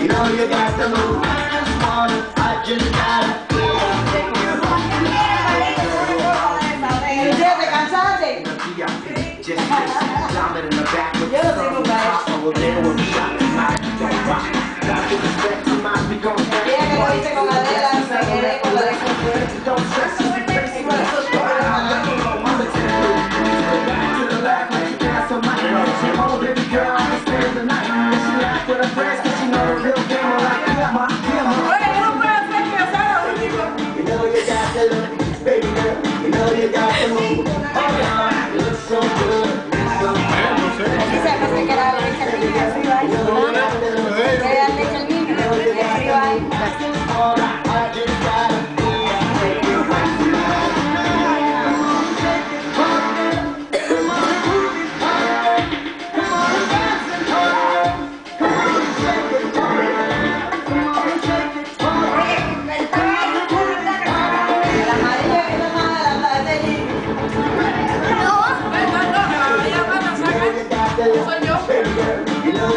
You know you got to move. I just wanna, I just gotta. Ya te cansaste. Just, just, diamond in the back with Yo lo tengo para eso. Over baby girl, I can spend the night. And she laugh with her friends, 'cause she know the real game. Like, yeah, my, yeah, my. Oye, yo no puedo hacer que hacer lo único. You know you got the look, baby girl. You know you got the move. Oh, yeah, you look so good. So Dice, pensé que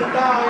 está.